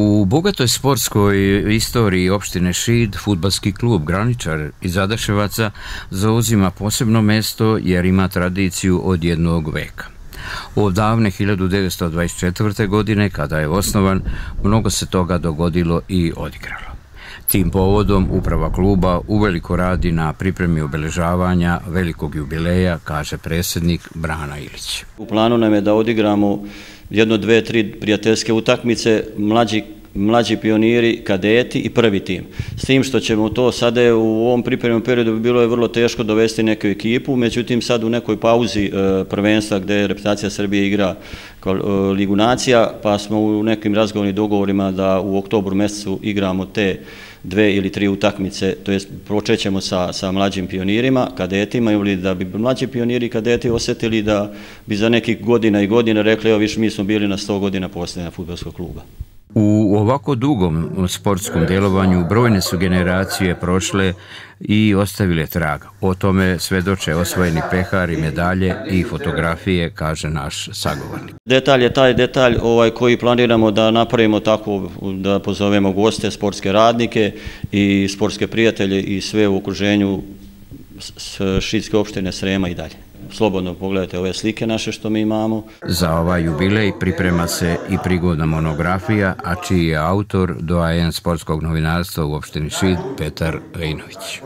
U bogatoj sportskoj istoriji opštine Šid, futbalski klub Graničar iz Adaševaca zauzima posebno mesto jer ima tradiciju od jednog veka. U davne 1924. godine, kada je osnovan, mnogo se toga dogodilo i odigralo. Tim povodom uprava kluba uveliko radi na pripremi obeležavanja velikog jubileja, kaže predsjednik Brana Ilić. U planu nam je da odigramo jedno, dve, tri prijateljske utakmice, mlađi mlađi pioniri, kadeti i prvi tim. S tim što ćemo to sada u ovom pripremnom periodu bi bilo je vrlo teško dovesti neku ekipu, međutim sad u nekoj pauzi e, prvenstva gde reputacija Srbije igra e, Ligu nacija, pa smo u nekim razgovornim dogovorima da u oktobru mjesecu igramo te dve ili tri utakmice, to jest počećemo sa, sa mlađim pionirima, kadetima, ili da bi mlađi pioniri i kadeti osjetili da bi za nekih godina i godina rekli, evo više mi smo bili na 100 godina posljednja futbolskog kluba. U ovako dugom sportskom djelovanju brojne su generacije prošle i ostavile trag. O tome svedoče osvojeni pehari, medalje i fotografije, kaže naš sagovornik. Detalj je taj detalj ovaj koji planiramo da napravimo tako da pozovemo goste, sportske radnike i sportske prijatelje i sve u okruženju šitske opštine Srema i dalje slobodno pogledajte ove slike naše što mi imamo. Za ovaj jubilej priprema se i prigodna monografija, a čiji je autor doajen sportskog novinarstva u opštini Šid, Petar Vejnović.